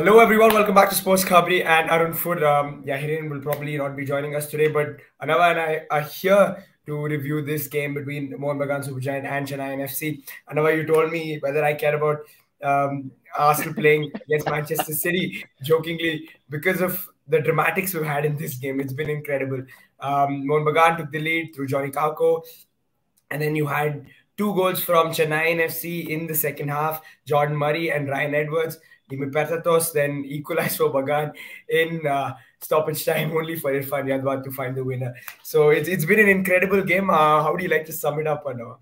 Hello, everyone. Welcome back to Sports Khabri and Arun Food. Um, yeah, Hiren will probably not be joining us today, but Anava and I are here to review this game between Mohun Bagan Supergiant and Chennaiyin FC. Anava, you told me whether I care about um, Arsenal playing against Manchester City, jokingly, because of the dramatics we've had in this game. It's been incredible. Um, Mohun Bagan took the lead through Joni Kauko, and then you had two goals from Chennaiyin FC in the second half, Jordan Murray and Ryan Edwards. Petratos then equalized for Bagan in uh, stoppage time only for Irfan Yadwad to find the winner. So it's, it's been an incredible game. Uh, how do you like to sum it up, Anna?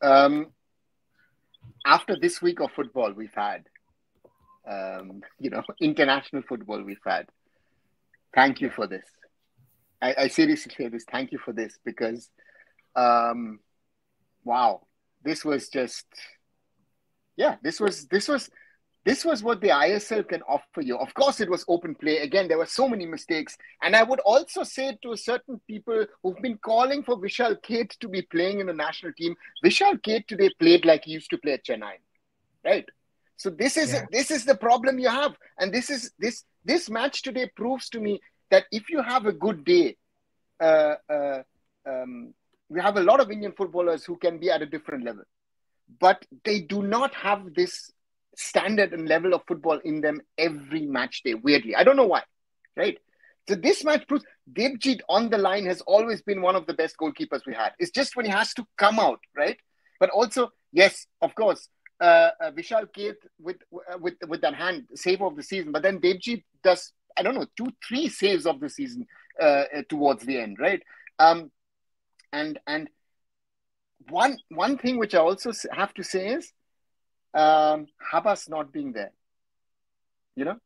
Um, after this week of football we've had, um, you know, international football we've had, thank you for this. I, I seriously say this. Thank you for this because, um, wow, this was just, yeah, this was this was this was what the ISL can offer you. Of course, it was open play. Again, there were so many mistakes. And I would also say to certain people who've been calling for Vishal Kaith to be playing in the national team, Vishal Kaith today played like he used to play at Chennai, right? So this is yeah. this is the problem you have, and this is this this match today proves to me that if you have a good day, uh, uh, um, we have a lot of Indian footballers who can be at a different level, but they do not have this standard and level of football in them every match day, weirdly. I don't know why, right? So this match proves Debjit on the line has always been one of the best goalkeepers we had. It's just when he has to come out, right? But also, yes, of course, uh, uh, Vishal Kaith with uh, with with that hand save of the season. But then Debjit does I don't know two three saves of the season uh, uh towards the end, right? Um, and and one one thing which I also have to say is um, Habas not being there. You know,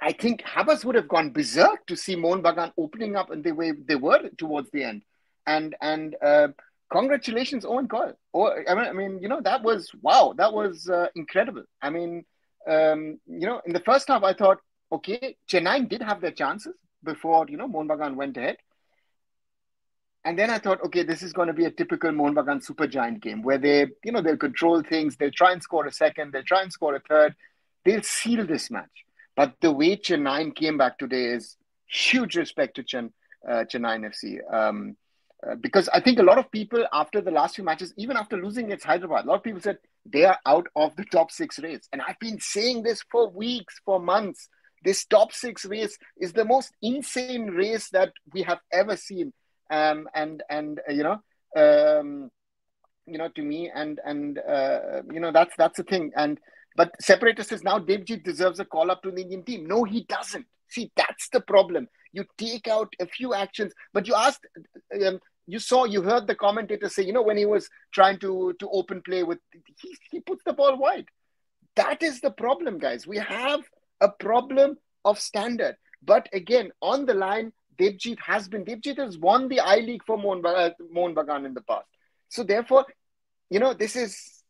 I think Habas would have gone berserk to see Mohun Bagan opening up in the way they were towards the end. And and uh, congratulations, Owen Coyle. Oh, I mean, I mean, you know, that was wow, that was uh, incredible. I mean, um, you know, in the first half, I thought, okay, Chennai did have their chances before you know Mohun Bagan went ahead. And then I thought, okay, this is going to be a typical Mohun Bagan super giant game where they, you know, they'll control things, they'll try and score a second, they'll try and score a third, they'll seal this match. But the way Chennai came back today is huge respect to Chen, uh, Chennai FC. Um, uh, because I think a lot of people after the last few matches, even after losing against Hyderabad, a lot of people said they are out of the top six race. And I've been saying this for weeks, for months. This top six race is the most insane race that we have ever seen um, and and uh, you know um, you know to me and and uh, you know that's that's the thing and but separator says now Debjit deserves a call up to the Indian team. No, he doesn't. See, that's the problem. You take out a few actions, but you asked, um, you saw, you heard the commentator say, you know, when he was trying to to open play with, he, he puts the ball wide. That is the problem, guys. We have a problem of standard. But again, on the line, Debjit has been, Debjit has won the I League for Mohun, uh, Mohun Bagan in the past. So therefore, you know, this is,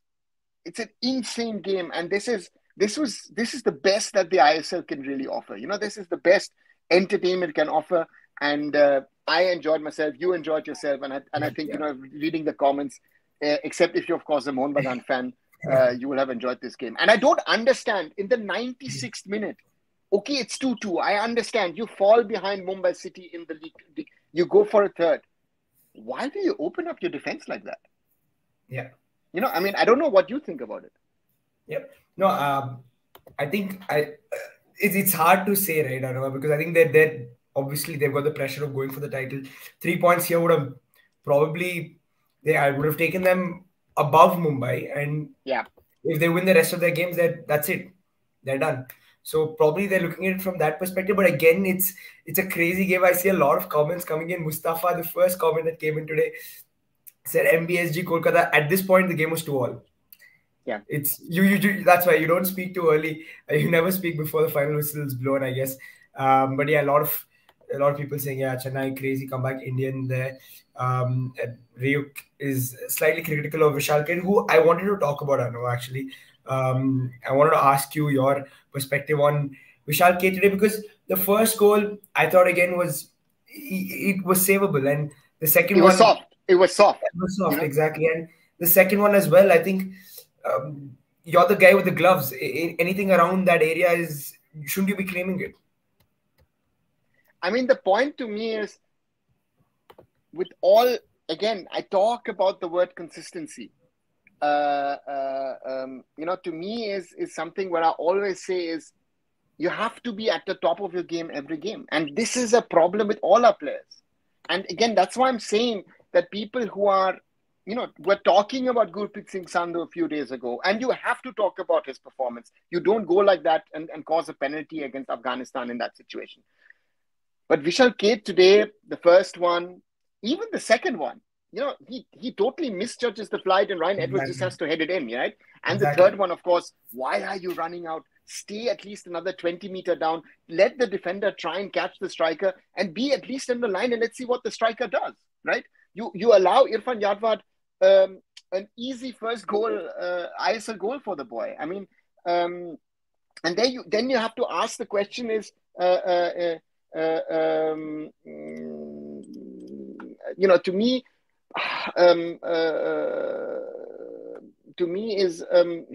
it's an insane game. And this is, this was, this is the best that the ISL can really offer. You know, this is the best entertainment can offer. And uh, I enjoyed myself. You enjoyed yourself. And I, and I think, yeah. you know, reading the comments, uh, except if you're, of course, a Mohun Bagan fan, uh, you will have enjoyed this game. And I don't understand in the 96th minute, okay, it's 2 2. I understand. You fall behind Mumbai City in the league. You go for a third. Why do you open up your defense like that? Yeah. You know, I mean, I don't know what you think about it. Yep. No, um, I think I it's, it's hard to say, right, Anova, because I think that they're obviously they've got the pressure of going for the title. Three points here would have probably they I would have taken them above Mumbai, and yeah, if they win the rest of their games, that that's it, they're done. So probably they're looking at it from that perspective. But again, it's it's a crazy game. I see a lot of comments coming in. Mustafa, the first comment that came in today, said MBSG Kolkata. At this point, the game was two all. Yeah, it's you. You that's why you don't speak too early. You never speak before the final whistle is blown. I guess. Um, but yeah, a lot of a lot of people saying yeah, Chennai crazy comeback Indian there. Um, Ryuk is slightly critical of Vishal who I wanted to talk about. I know actually. Um, I wanted to ask you your perspective on Vishal K today because the first goal I thought again was it was savable, and the second it was one soft. It was soft. It was soft, exactly, and the second one as well. I think um, you're the guy with the gloves. Anything around that area is shouldn't you be claiming it? I mean, the point to me is with all again, I talk about the word consistency. Uh, uh, um, you know, to me is is something where I always say is you have to be at the top of your game every game, and this is a problem with all our players. And again, that's why I'm saying that people who are, you know, we're talking about Gurpreet Singh Sandhu a few days ago, and you have to talk about his performance. You don't go like that and, and cause a penalty against Afghanistan in that situation. But Vishal Kaith today, the first one, even the second one, you know, he he totally misjudges the flight, and Ryan Edwards just has to head it in, right? And exactly. the third one, of course, why are you running out? Stay at least another 20 meter down. Let the defender try and catch the striker and be at least in the line, and let's see what the striker does, right? You you allow Irfan Yadwad um, an easy first goal, uh, ISL goal for the boy. I mean, um, and then you then you have to ask the question: Is uh, uh, uh, uh um, you know, to me, um, uh, to me is um,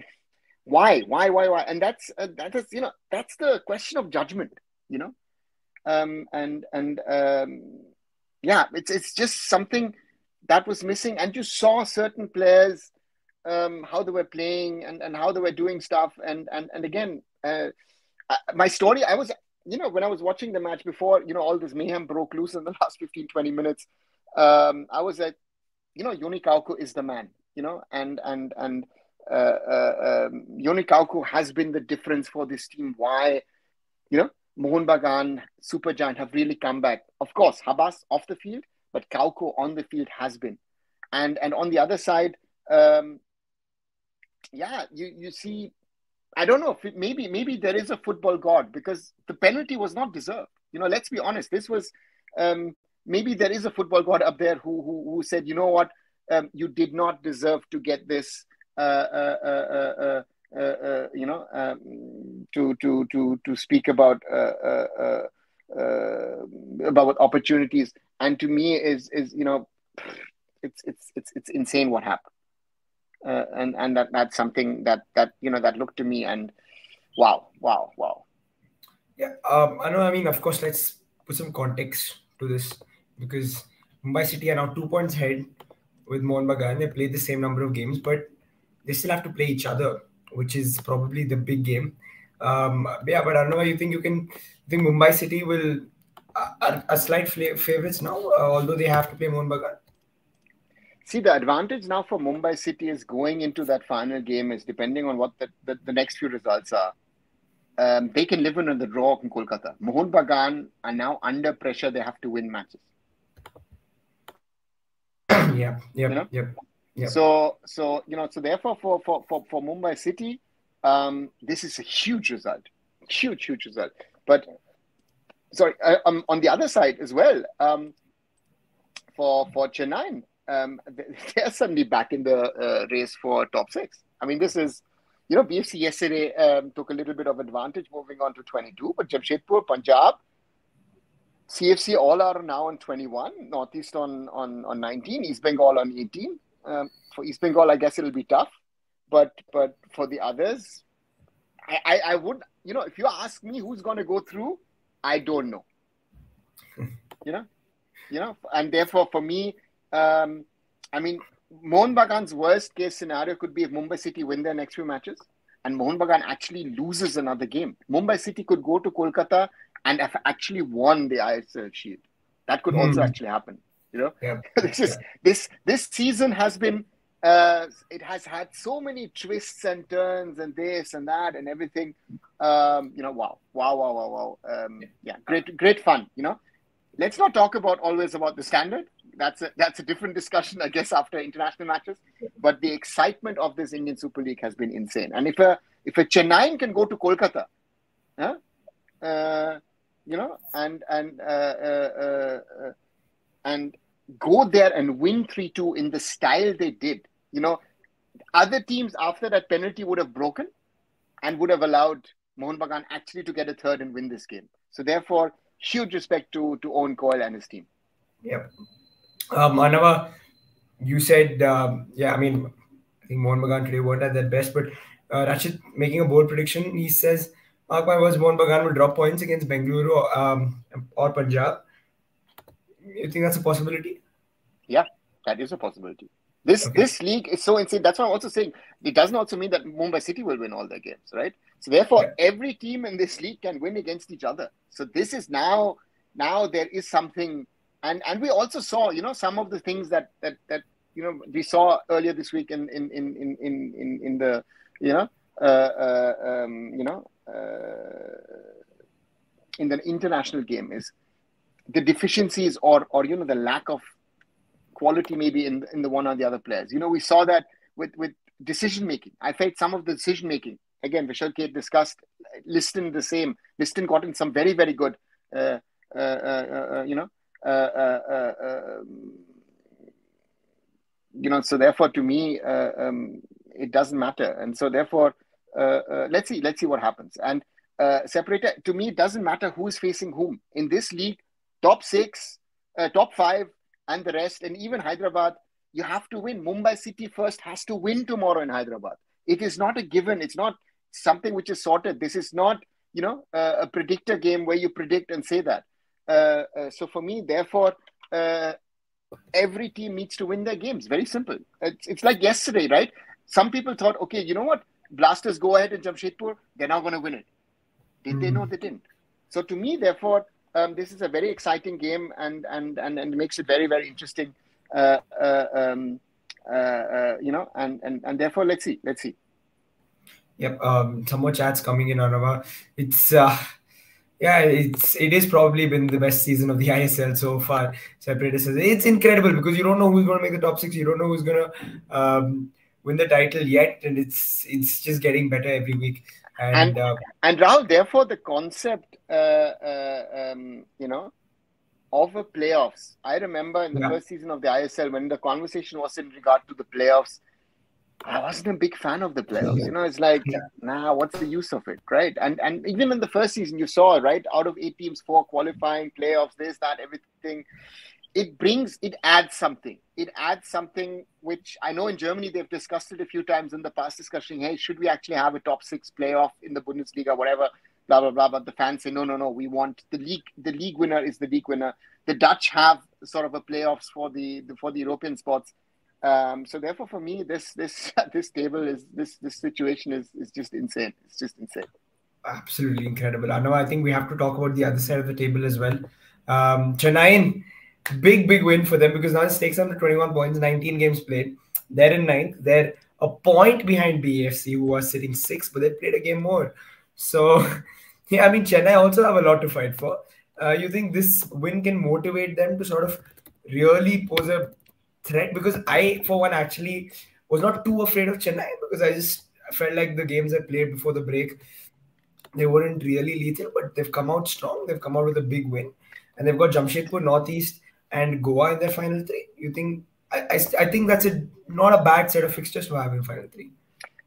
why, why, why, why, and that's uh, that is you know that's the question of judgment, you know, um, and and um, yeah, it's it's just something that was missing, and you saw certain players um, how they were playing and, and how they were doing stuff, and and and again, uh, my story, I was you know when I was watching the match before, you know all this mayhem broke loose in the last 15, 20 minutes. Um, I was like, you know, Joni Kauko is the man, you know, and and and uh, uh, um, Joni Kauko has been the difference for this team. Why, you know, Mohun Bagan, Super Giant have really come back. Of course, Habas off the field, but Kauko on the field has been, and and on the other side, um, yeah, you you see, I don't know, maybe maybe there is a football god because the penalty was not deserved. You know, let's be honest, this was. Um, maybe there is a football god up there who who, who said, you know what, um, you did not deserve to get this. Uh, uh, uh, uh, uh you know, um, to to to to speak about about opportunities, and to me is is you know, it's it's it's it's insane what happened, and and that that's something that that you know that looked to me and, wow, wow, wow. Yeah, um, I know. I mean, of course, let's put some context to this because Mumbai City are now two points ahead with Mohun Bagan. They play the same number of games, but they still have to play each other, which is probably the big game. Um, yeah, but I don't know. You think you can think Mumbai City will uh, a slight favorites now, uh, although they have to play Mohun Bagan. See, the advantage now for Mumbai City is going into that final game is depending on what the, the, the next few results are. Um, they can live in the draw in Kolkata. Mohun Bagan are now under pressure. They have to win matches yeah, yeah, you know? yep, yep. So, so you know, so therefore, for for for, for Mumbai City, um, this is a huge result, huge, huge result. But sorry, uh, um, on the other side as well, um, for for Chennai, um, they're suddenly back in the uh, race for top six. I mean, this is, you know, BFC yesterday um, took a little bit of advantage moving on to 22, but Jamshedpur, Punjab, CFC all are now on 21, Northeast on, on, on 19, East Bengal on 18. Um, for East Bengal, I guess it'll be tough, but but for the others, I, I, I would you know if you ask me who's going to go through, I don't know. you know, you know, and therefore for me, um, I mean, Mohun Bagan's worst case scenario could be if Mumbai City win their next few matches and Mohun Bagan actually loses another game. Mumbai City could go to Kolkata and have actually won the ISL Shield. That could mm. also hmm. actually happen. You know, yeah. this is yeah. this this season has been uh, it has had so many twists and turns and this and that and everything. Um, you know, wow, wow, wow, wow, wow. Um, yeah, great, great fun. You know, let's not talk about always about the standard. That's a that's a different discussion, I guess, after international matches. But the excitement of this Indian Super League has been insane. And if a if a Chennai can go to Kolkata, huh, uh, you know, and and uh, uh, uh, and go there and win three two in the style they did. You know, other teams after that penalty would have broken and would have allowed Mohun Bagan actually to get a third and win this game. So therefore, huge respect to to Owen Coyle and his team. Yeah, um, Anava, you said um, yeah. I mean, I think Mohun Bagan today weren't at their best, but uh, Rachit making a bold prediction. He says, My words, Mohun Bagan will drop points against Bengaluru um, or Punjab. You think that's a possibility? Yeah, that is a possibility. This okay. this league is so insane. That's why I'm also saying it doesn't also mean that Mumbai City will win all their games, right? So therefore, yeah. every team in this league can win against each other. So this is now now there is something, and and we also saw you know some of the things that that that you know we saw earlier this week in in in in in, in the you know uh, uh, um, you know in the international game is the deficiencies or or you know the lack of quality maybe in in the one or the other players. You know, we saw that with with decision making. I felt some of the decision making again. Vishal Kaith discussed Liston the same. Liston got in some very very good. Uh, uh, uh, uh you know. Um, you know, so therefore, to me, um, it doesn't matter, and so therefore, let's see, let's see what happens. And separator, to me, it doesn't matter who is facing whom in this league. Top six, top five, and the rest, and even Hyderabad, you have to win. Mumbai City first has to win tomorrow in Hyderabad. It is not a given. It's not something which is sorted. This is not, you know, uh, a predictor game where you predict and say that. Uh, uh, so for me, therefore, uh, every team needs to win their games. Very simple. It's, it's like yesterday, right? Some people thought, okay, you know what? Blasters go ahead in Jamshedpur. They're not going to win it. Did mm. they know they didn't? So to me, therefore, um, this is a very exciting game and and and, and makes it very very interesting. Uh, uh, um, uh, uh, you know, and, and and therefore let's see, let's see. Yep, um, some more chats coming in, Anava. It's uh, yeah, it's it is probably been the best season of the ISL so far. Separated it's incredible because you don't know who's going to make the top six. You don't know who's going to um, win the title yet, and it's it's just getting better every week. And and, uh, and Rahul, therefore, the concept, uh, uh, um, you know, of a playoffs. I remember in the yeah. first season of the ISL when the conversation was in regard to the playoffs. I wasn't a big fan of the playoffs. You know, it's like, yeah. nah, what's the use of it, right? And and even in the first season, you saw right out of eight teams, four qualifying playoffs, this, that, everything it brings it adds something. It adds something which i know in germany they've discussed it a few times in the past discussing hey should we actually have a top six playoff in the bundesliga whatever blah blah blah. But the fans say no no no we want the league the league winner is the league winner. The dutch have sort of a playoffs for the for the european spots. Um, so therefore for me this this this table is this this situation is is just insane. It's just insane. Absolutely incredible. I know i think we have to talk about the other side of the table as well. Um chennai big, big win for them because now it takes them to 21 points, 19 games played. They're in ninth. They're a point behind BFC, who are sitting sixth, but they played a game more. So, yeah, I mean, Chennai also have a lot to fight for. Uh, you think this win can motivate them to sort of really pose a threat? Because I, for one, actually was not too afraid of Chennai because I just felt like the games I played before the break, they weren't really lethal, but they've come out strong. They've come out with a big win. And they've got Jamshedpur Northeast and Goa in their final three? You think? I, I, I think that's a not a bad set of fixtures to have in final three.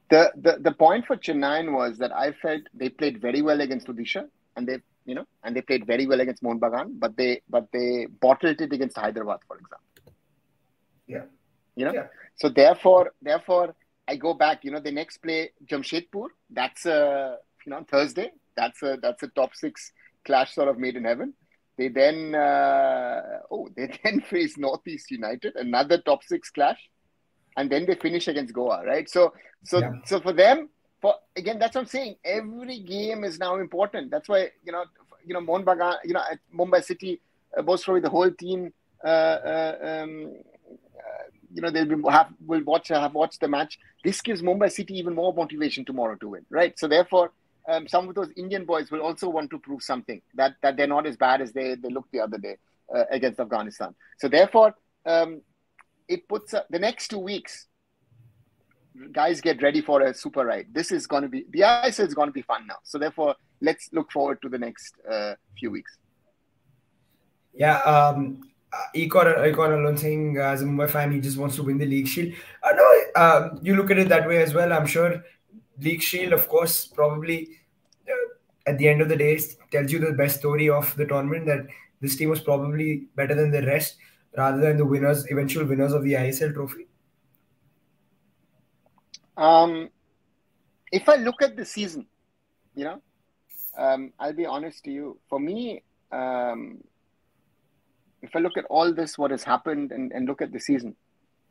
The, the the point for Chennai was that I felt they played very well against Odisha and they you know and they played very well against Mohun Bagan, but they but they bottled it against Hyderabad, for example. Yeah. You know? Yeah. So therefore therefore I go back, you know, the next play Jamshedpur. That's a you know Thursday. That's a that's a top six clash sort of made in heaven. They then uh, oh they then face Northeast United, another top six clash, and then they finish against Goa, right? So so yeah. so for them, for again, that's what I'm saying. Every game is now important. That's why you know you know Mohun Bagan, you know at Mumbai City, uh, most probably the whole team. Uh, uh, um, uh, you know they'll be, have will watch have watched the match. This gives Mumbai City even more motivation tomorrow to win, right? So therefore, um, some of those Indian boys will also want to prove something that that they're not as bad as they they looked the other day uh, against Afghanistan. So therefore, um, it puts uh, the next two weeks. Guys, get ready for a super ride. This is going to be the ISL is going to be fun now. So therefore, let's look forward to the next uh, few weeks. Yeah, um, Econ, Econ alone saying uh, as a Mumbai fan, he just wants to win the league shield. I uh, know uh, you look at it that way as well. I'm sure League Shield, of course, probably uh, at the end of the day tells you the best story of the tournament that this team was probably better than the rest rather than the winners, eventual winners of the ISL trophy? Um, if I look at the season, you know, um, I'll be honest to you. For me, um, if I look at all this, what has happened, and, and look at the season,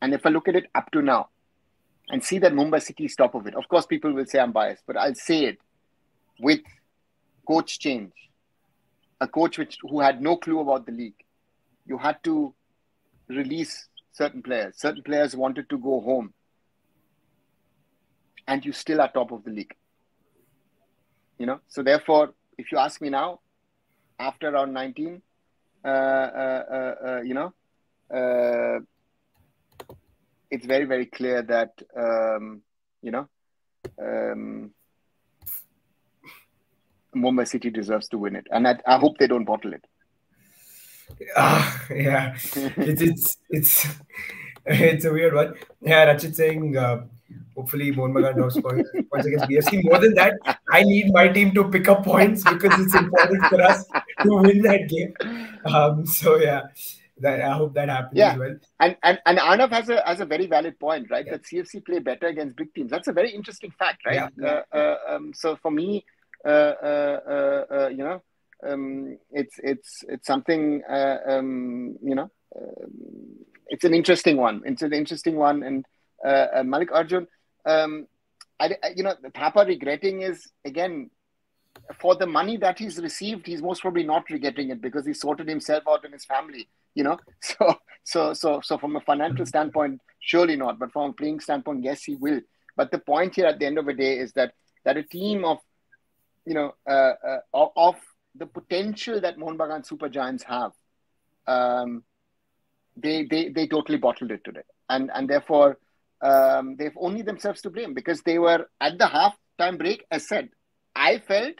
and if I look at it up to now, and see that Mumbai City is top of it, of course, people will say I'm biased, but I'll say it with coach change, a coach which who had no clue about the league. You had to release certain players. Certain players wanted to go home, and you still are top of the league. You know, so therefore, if you ask me now, after round 19, uh, uh, uh, uh you know, uh, it's very very clear that um, you know um, Mumbai City deserves to win it, and I, I hope they don't bottle it. Uh, yeah, it's it's it's it's a weird one. Yeah, Rachit saying uh, hopefully Mohun Bagan drops points, points against BFC. More than that, I need my team to pick up points because it's important for us to win that game. Um, so yeah, that I hope that happens yeah. well. And and and Arnav has a has a very valid point, right? Yeah. That CFC play better against big teams. That's a very interesting fact, right? Yeah. Uh, uh, um, so for me, uh, uh, uh, uh you know, um, it's it's it's something um, you know, um, it's an interesting one. It's an interesting one, and Malik Arjun. Um, I, you know, Thapa regretting is again for the money that he's received, he's most probably not regretting it because he sorted himself out and his family. You know, so so so so from a financial standpoint, surely not. But from a playing standpoint, yes, he will. But the point here at the end of the day is that that a team of you know uh, uh, of, the potential that Mohun Bagan Super Giants have, um, they they they totally bottled it today, and and therefore um, they've only themselves to blame because they were at the half time break. As said, I felt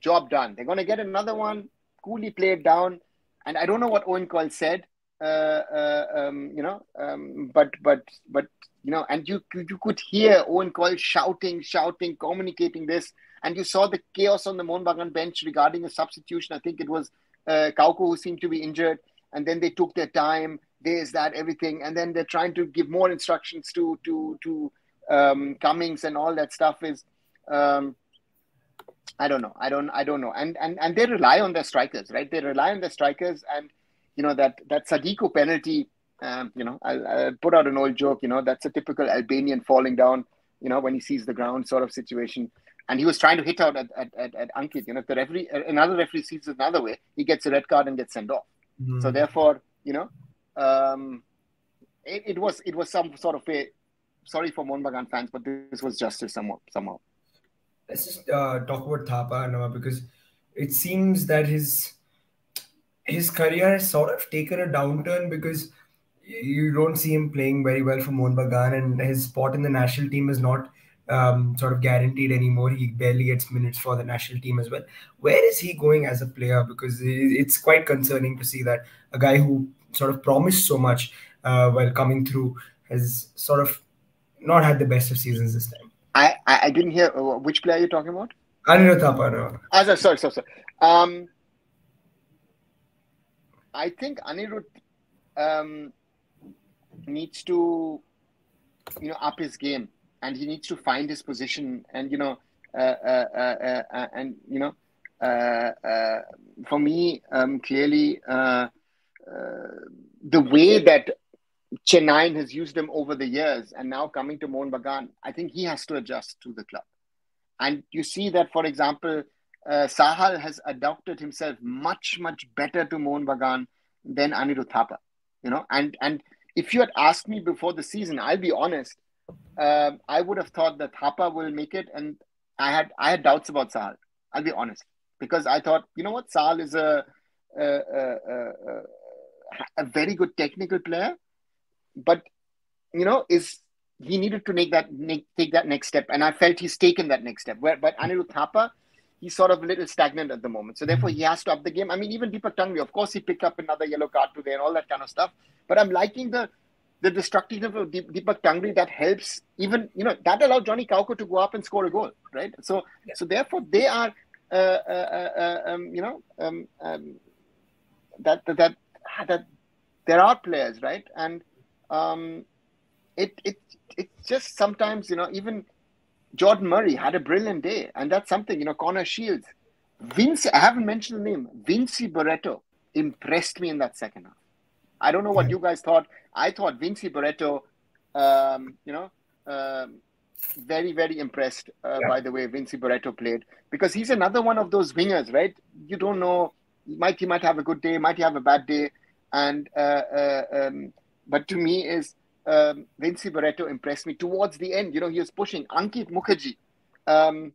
job done. They're going to get another one, coolly played down. And I don't know what Owen Coyle said, uh, uh, um, you know, um, but, but, but, you know, and you, you could hear Owen Coyle shouting, shouting, communicating this. And you saw the chaos on the Mohun Bagan bench regarding a substitution. I think it was uh, Kauko who seemed to be injured. And then they took their time. There's that, everything. And then they're trying to give more instructions to, to, to um, Cummings and all that stuff is, um, I don't know. I don't. I don't know. And and and they rely on their strikers, right? They rely on their strikers, and you know that that Sadiku penalty. Um, you know, I'll, I'll, put out an old joke. You know, that's a typical Albanian falling down. You know, when he sees the ground sort of situation. And he was trying to hit out at, at, at, at Ankit. You know, if the referee, another referee sees it another way, he gets a red card and gets sent off. Mm-hmm. So therefore, you know, um, it, it was it was some sort of a sorry for Mohun Bagan fans, but this was justice somehow. somehow let's just uh, talk about Thapa Noah because it seems that his his career has sort of taken a downturn because you don't see him playing very well for Mohun Bagan and his spot in the national team is not um, sort of guaranteed anymore. He barely gets minutes for the national team as well. Where is he going as a player? Because it's quite concerning to see that a guy who sort of promised so much uh, while coming through has sort of not had the best of seasons this time. I, I, I didn't hear uh, which player you're talking about. Anirudh Thapa. Ah, sorry, sorry, sorry. Um, I think Anirudh um, needs to, you know, up his game, and he needs to find his position, and you know, uh, uh, uh, uh and you know, uh, for me, um, clearly, the way that Chennai has used him over the years and now coming to Mohun Bagan, I think he has to adjust to the club. And you see that, for example, uh, Sahal has adapted himself much, much better to Mohun Bagan than Anirudh Thapa. You know, and and if you had asked me before the season, I'll be honest, uh, I would have thought that Thapa will make it, and I had I had doubts about Sahal. I'll be honest because I thought, you know what, Sahal is a a, a, a, a very good technical player but you know, is he needed to make that make, take that next step, and I felt he's taken that next step. Where, but Anirudh Thapa, he's sort of a little stagnant at the moment, so therefore he has to up the game. I mean, even Deepak Tangri, of course, he picked up another yellow card today and all that kind of stuff. But I'm liking the the destructiveness of Deepak Tangri that helps even you know that allowed Joni Kauko to go up and score a goal, right? So yeah. so therefore they are uh, uh, uh, um, you know um, um, that that that there are players, right? And um, it it it's just sometimes you know even Jordan Murray had a brilliant day, and that's something, you know, Connor Shields. Vince, I haven't mentioned the name. Vinci Barreto impressed me in that second half. I don't know what you guys thought. I thought Vinci Barreto, um, you know, um, very, very impressed uh, yeah. by the way Vinci Barreto played because he's another one of those wingers, right? You don't know, might he might have a good day, might he have a bad day, and uh, uh, um, but to me is um, Vinci Barreto impressed me towards the end. You know, he was pushing Ankit Mukherjee. Um,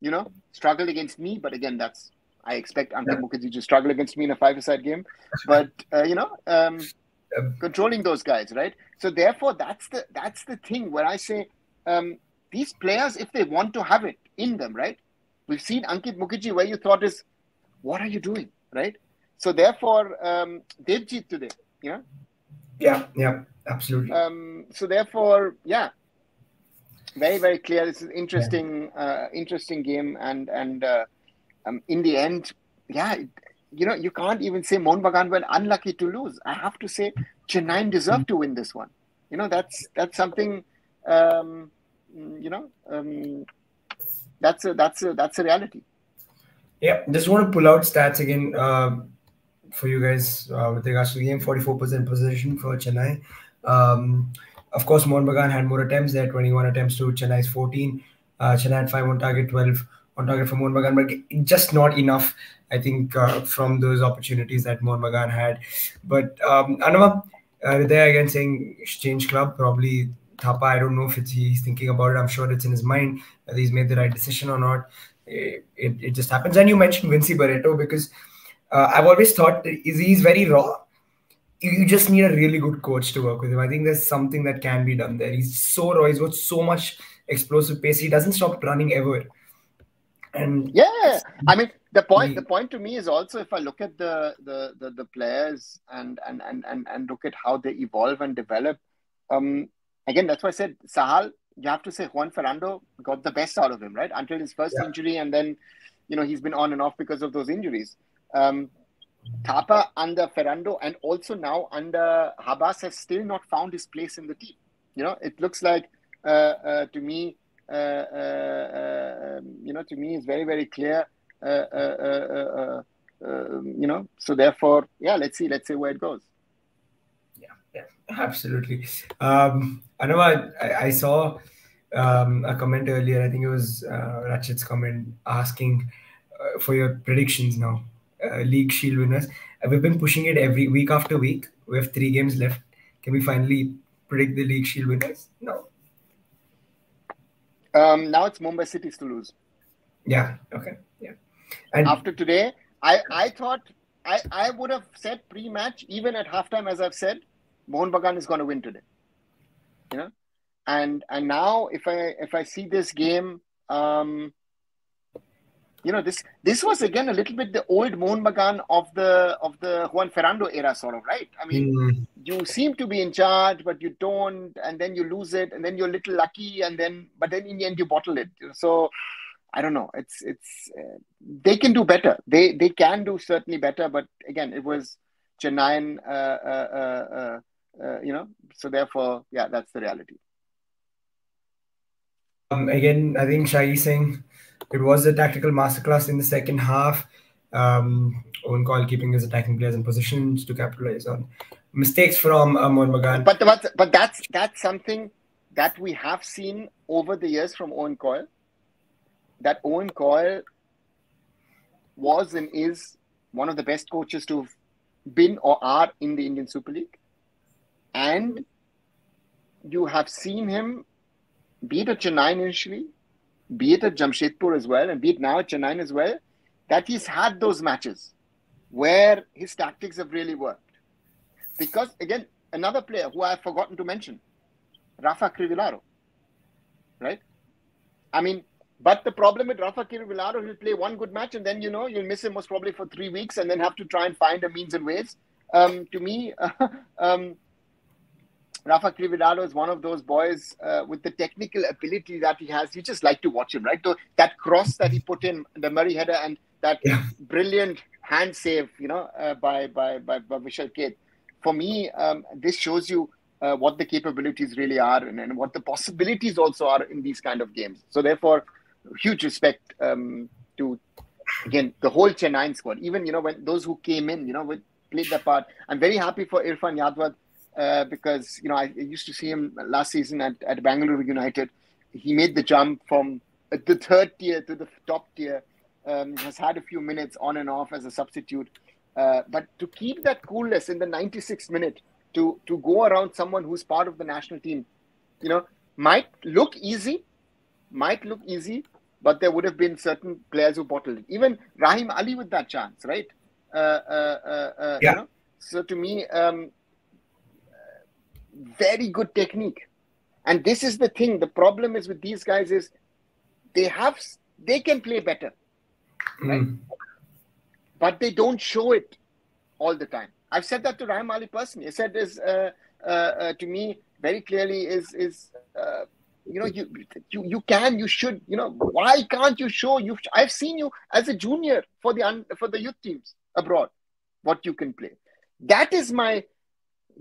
you know, struggled against me, but again, that's I expect Ankit yeah. Mukherjee to struggle against me in a five-a-side game. But uh, you know, um, controlling those guys, right? So therefore, that's the that's the thing where I say um, these players, if they want to have it in them, right? We've seen Ankit Mukherjee where you thought is, what are you doing, right? So therefore, um, Debjit today, you know. Yeah, yeah, absolutely. Um, so therefore, yeah, very very clear. This is interesting, yeah. uh, interesting game, and and uh, um, in the end, yeah, you know, you can't even say Mohun Bagan were unlucky to lose. I have to say, Chennai deserved to win this one. You know, that's that's something. Um, you know, um, that's a that's a that's a reality. Yeah, just want to pull out stats again uh, for you guys uh, with regards to the game. Forty-four percent possession for Chennai. Um, of course, Mohun Bagan had more attempts. They had 21 attempts to Chennai's 14. Uh, Chennai had five on target, 12 on target for Mohun Bagan, but just not enough, I think, uh, from those opportunities that Mohun Bagan had. But um, Anava, uh, there again saying change club, probably Thapa, I don't know if he's thinking about it. I'm sure it's in his mind whether he's made the right decision or not. It, it, it just happens. And you mentioned Vinci Barreto because uh, I've always thought is he's very raw. You just need a really good coach to work with him. I think there's something that can be done there. He's so raw. He's got so much explosive pace. He doesn't stop running ever. And yeah, I mean the point. The point to me is also if I look at the the the, the players and, and and and and look at how they evolve and develop. Um, again, that's why I said Sahal. You have to say Juan Ferrando got the best out of him, right? Until his first yeah. injury, and then you know he's been on and off because of those injuries. Um, Thapa under Ferrando and also now under Habas has still not found his place in the team. You know, it looks like uh, uh, to me uh, uh, um, you know, to me is very, very clear. Uh, um, you know, so therefore, yeah, let's see, let's see where it goes. Yeah, yeah, absolutely. Um, I know I, I saw um, a comment earlier. I think it was uh, Rachit's comment asking uh, for your predictions now. Uh, league Shield winners. Uh, we've been pushing it every week after week. We have three games left. Can we finally predict the League Shield winners? No. Um, now it's Mumbai City's to lose. Yeah. Okay. Yeah. And after today, I I thought I I would have said pre-match even at halftime, as I've said, Mohun Bagan is going to win today. You know, and and now if I if I see this game, um, you know this this was again a little bit the old Mohun Bagan of the of the Juan Ferrando era, sort of, right? I mean, mm. you seem to be in charge, but you don't, and then you lose it, and then you're a little lucky, and then but then in the end you bottle it. So I don't know. It's it's uh, they can do better. They they can do certainly better, but again, it was Chennai, uh, uh, uh, uh, uh, you know. So therefore, yeah, that's the reality. Um, again, I think Shai Singh it was a tactical masterclass in the second half. Um, Owen Coyle keeping his attacking players in positions to capitalize on mistakes from uh, Mohun Bagan. But, but but that's that's something that we have seen over the years from Owen Coyle. That Owen Coyle was and is one of the best coaches to have been or are in the Indian Super League. And you have seen him beat a Chennai initially, be it at Jamshedpur as well, and be it now at Chennai as well, that he's had those matches where his tactics have really worked. Because again, another player who I've forgotten to mention, Rafa Crivellaro. Right? I mean, but the problem with Rafa Crivellaro, he'll play one good match and then, you know, you'll miss him most probably for three weeks and then have to try and find a means and ways. Um, to me, um, Rafa Crivellaro is one of those boys uh, with the technical ability that he has. You just like to watch him, right? So that cross that he put in, the Murray header, and that yeah. brilliant hand save, you know, uh, by, by by by Vishal Kaith. For me, um, this shows you uh, what the capabilities really are and, and what the possibilities also are in these kind of games. So therefore, huge respect um, to again the whole Chennai squad. Even you know when those who came in, you know, with, played their part. I'm very happy for Irfan Yadwad uh, because you know I, used to see him last season at, at Bangalore United. He made the jump from the third tier to the top tier. Um, has had a few minutes on and off as a substitute, uh, but to keep that coolness in the 96th minute, to to go around someone who's part of the national team, you know, might look easy, might look easy, but there would have been certain players who bottled it. Even Rahim Ali with that chance, right? Uh, uh, uh, uh yeah. You know? So to me, um, very good technique. And this is the thing. The problem is with these guys is they have they can play better, right? Mm. But they don't show it all the time. I've said that to Rahim Ali personally. I said this uh, uh, uh, to me very clearly. Is is uh, you know you you you can you should you know why can't you show you? I've seen you as a junior for the un, for the youth teams abroad, what you can play. That is my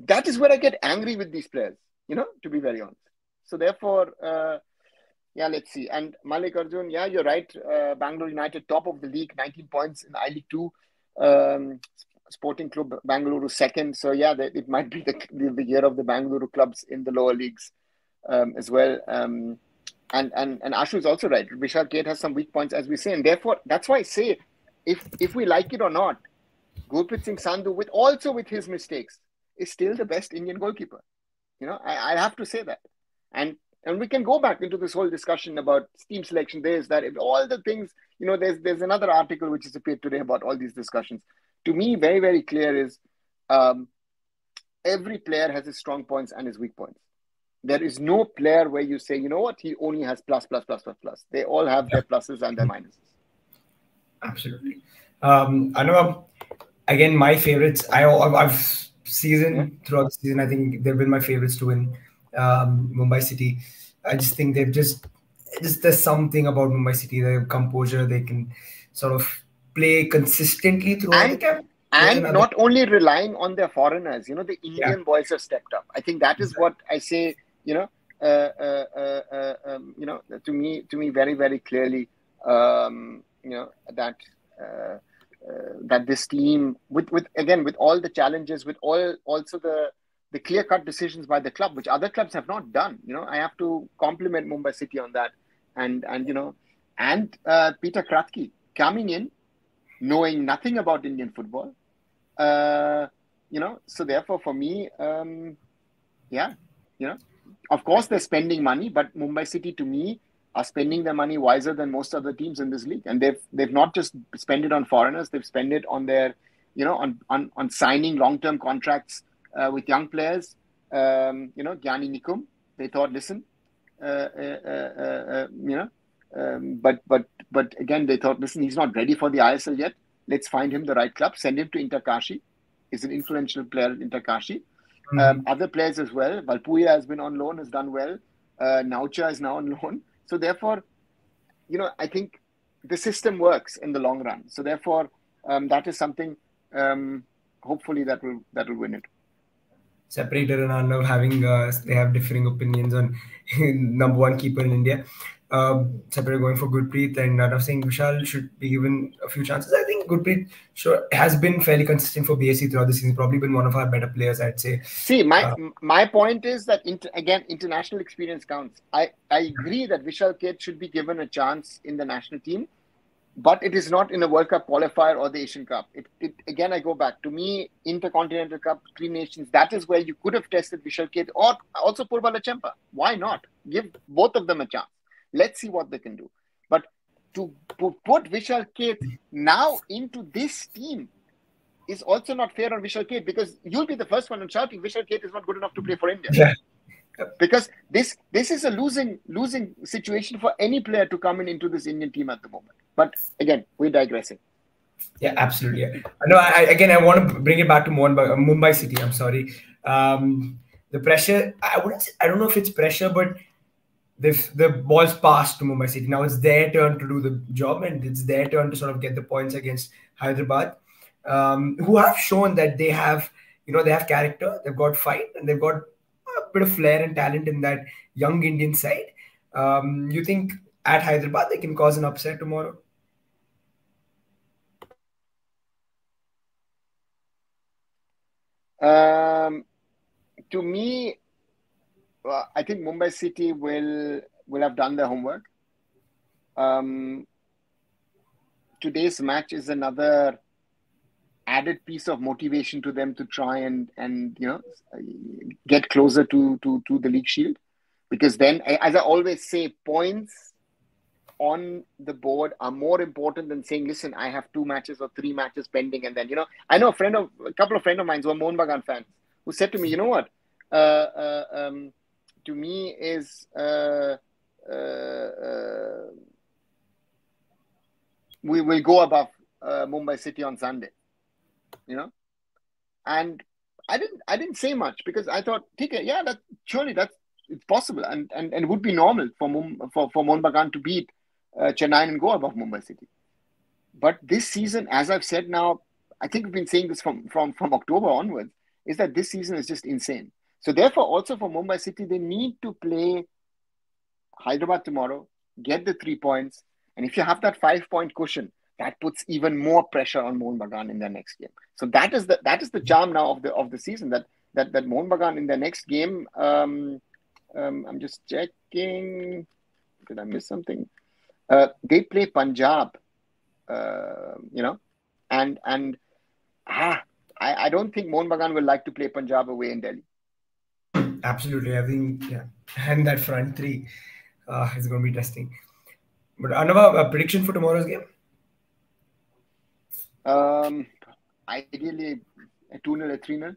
that is where I get angry with these players, you know, to be very honest. So therefore, uh, yeah, let's see. And Malik Arjun, yeah, you're right. Uh, Bangalore United, top of the league, 19 points in I League 2. Um, Sporting Club Bangalore second. So yeah, they, it might be the, the, year of the Bangalore clubs in the lower leagues um, as well. Um, and and and Ashu is also right. Vishal Kaith has some weak points, as we say, and therefore that's why I say, if if we like it or not, Gurpreet Singh Sandhu, with also with his mistakes, is still the best Indian goalkeeper. You know, I, I have to say that. And and we can go back into this whole discussion about team selection. There's that all the things. You know, there's there's another article which has appeared today about all these discussions. To me, very very clear is um, every player has his strong points and his weak points. There is no player where you say, you know what, he only has plus plus plus plus plus. They all have their pluses and their minuses. Absolutely. Um, I know. Again, my favorites. I I've season throughout the season. I think they've been my favorites to win um, Mumbai City. I just think they've just just there's something about Mumbai City. Their composure, they can sort of play consistently throughout and, the camp. And not only relying on their foreigners, you know, the Indian yeah. boys have stepped up. I think that is what I say. You know, uh, uh, uh, uh, um, you know, to me, to me, very, very clearly, um, you know, that uh, that this team, with with again, with all the challenges, with all also the the clear cut decisions by the club, which other clubs have not done. You know, I have to compliment Mumbai City on that, and and you know, and uh, Peter Kratky coming in, knowing nothing about Indian football. Uh, you know, so therefore, for me, um, yeah, you know, of course they're spending money, but Mumbai City to me are spending their money wiser than most other teams in this league, and they've they've not just spent it on foreigners; they've spent it on their, you know, on on, on signing long term contracts uh, with young players. Um, you know, Gyani Nikum, they thought, listen, uh, uh, you know, um, but but but again, they thought, listen, he's not ready for the ISL yet. Let's find him the right club. Send him to Inter Kashi. He's an influential player at Inter Kashi. Mm-hmm. Um, other players as well. Valpuia has been on loan, has done well. Uh, Naocha is now on loan. So therefore, you know, I think the system works in the long run. So therefore, um, that is something. Um, hopefully, that will that will win it separator and Arnav having uh, they have differing opinions on number one keeper in India. Uh, separator going for Gurpreet and Arnav saying Vishal should be given a few chances. I think Gurpreet sure has been fairly consistent for BSC throughout the season. Probably been one of our better players, I'd say. See, my uh, my point is that inter, again, international experience counts. I I agree that Vishal Kaith should be given a chance in the national team but it is not in a World Cup qualifier or the Asian Cup. It, it again, I go back to me, Intercontinental Cup, Three Nations. That is where you could have tested Vishal Kaith or also Phurba Lachenpa. Why not give both of them a chance? Let's see what they can do. To put Vishal Kaith now into this team is also not fair on Vishal Kaith because you'll be the first one shouting Vishal Kaith is not good enough to play for India. Yeah because this this is a losing losing situation for any player to come in into this Indian team at the moment. But again, we're digressing. Yeah, absolutely. No, I, again, I want to bring it back to Mumbai, Mumbai City. I'm sorry. Um, the pressure. I wouldn't. I don't know if it's pressure, but the the ball's passed to Mumbai City. Now it's their turn to do the job, and it's their turn to sort of get the points against Hyderabad, um, who have shown that they have, you know, they have character. They've got fight, and they've got a bit of flair and talent in that young Indian side. Um, you think at Hyderabad they can cause an upset tomorrow? Um, to me, uh, I think Mumbai City will will have done their homework. Um, today's match is another added piece of motivation to them to try and and you know get closer to to to the league shield. Because then as i always say points on the board are more important than saying listen i have two matches or three matches pending. And then you know i know a friend of a couple of friends of mine who are Mohun Bagan fans who said to me you know what? Uh, uh, um, to me is uh, uh, uh we will go above uh, Mumbai City on Sunday you know? And i didn't i didn't say much because i thought okay yeah that surely that's it's possible and and, and would be normal for Mum, for for Mohun to beat uh, Chennai and go above Mumbai City. But this season as i've said now i think we've been saying this from from from october onwards is that this season is just insane so therefore also for mumbai city they need to play hyderabad tomorrow get the three points and if you have that five point cushion that puts even more pressure on Mohun Bagan in their next game. So that is the that is the charm now of the of the season that that that Mohun Bagan in their next game. Um, um, I'm just checking. Did I miss something? Uh, they play Punjab. Uh, you know, and and ah, I, I don't think Mohun Bagan will like to play Punjab away in Delhi. Absolutely, I think yeah, and that front three uh, is going to be testing. But another a prediction for tomorrow's game? Um, ideally a 2 0 a 3 0.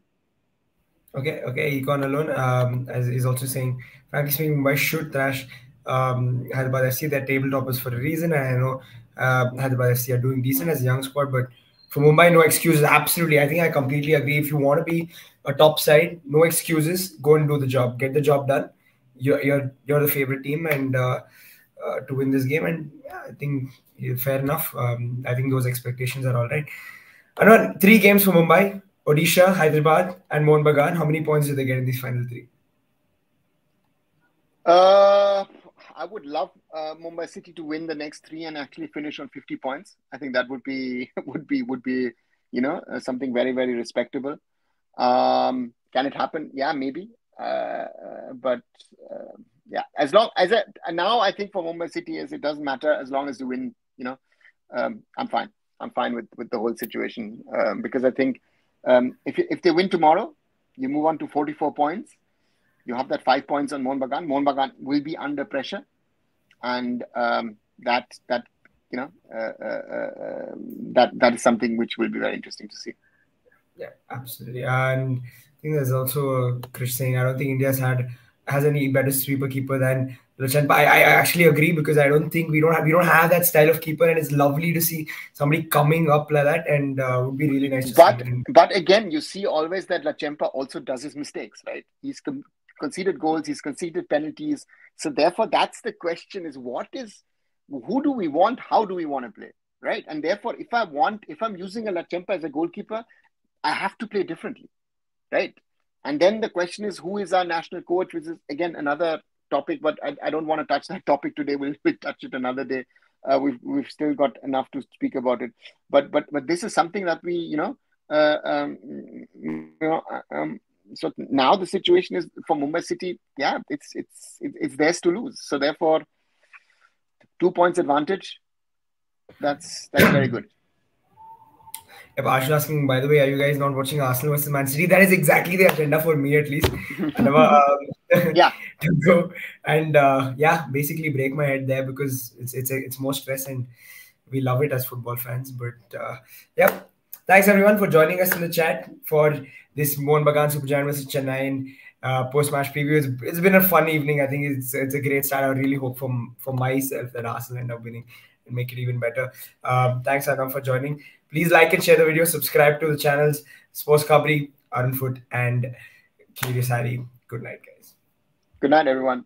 Okay, okay. Econ alone, um, as is also saying, frankly speaking, Mumbai should thrash um, Hyderabad FC. They're tabletoppers for a reason. And I know uh, Hyderabad FC are doing decent as a young squad, but for Mumbai, no excuses. Absolutely. I think I completely agree. If you want to be a top side, no excuses. Go and do the job. Get the job done. You're, you're, you're the favorite team and uh, uh, to win this game. And yeah, I think fair enough. Um, I think those expectations are all right. Another three games for Mumbai, Odisha, Hyderabad, and Mohun Bagan. How many points did they get in these final three? Uh, I would love uh, Mumbai City to win the next three and actually finish on 50 points. I think that would be would be would be you know uh, something very very respectable. Um, can it happen? Yeah, maybe. Uh, uh but uh, yeah, as long as it, now I think for Mumbai City is it doesn't matter as long as you win you know, um, I'm fine. I'm fine with with the whole situation um, because I think um, if if they win tomorrow, you move on to 44 points. You have that five points on Mohun Bagan. Mohun Bagan will be under pressure, and um, that that you know uh, uh, uh, that that is something which will be very interesting to see. Yeah, absolutely. And I think there's also Krish saying I don't think India's had has any better sweeper keeper than Lachenpa. I, I actually agree because I don't think we don't have we don't have that style of keeper, and it's lovely to see somebody coming up like that, and uh, would be really nice. but but again, you see always that Lachenpa also does his mistakes, right? He's com- conceded goals, he's conceded penalties, so therefore that's the question: is what is who do we want? How do we want to play? Right, and therefore, if I want, if I'm using a Lachenpa as a goalkeeper, I have to play differently, right? And then the question is, who is our national coach? Which is again another topic, but I, I don't want to touch that topic today. We'll, we'll touch it another day. Uh, we've we've still got enough to speak about it, but but but this is something that we you know uh, um, you know uh, um, so now the situation is for Mumbai City. Yeah, it's it's it's theirs to lose. So therefore, two points advantage. That's that's very good. If Ashil asking, by the way, are you guys not watching Arsenal versus Man City? That is exactly the agenda for me, at least. never, um, yeah. to go and uh, yeah, basically break my head there because it's it's it's more stress and we love it as football fans. But uh, yeah, thanks everyone for joining us in the chat for this Mohun Bagan Super Giant versus Chennai uh, post match preview. It's, it's been a fun evening. I think it's it's a great start. I really hope for for myself that Arsenal end up winning and make it even better. Um, thanks, Adam, for joining. Please like and share the video. Subscribe to the channels Sports Khabri, Arun Foot, and Curious Harry. Good night, guys. Good night, everyone.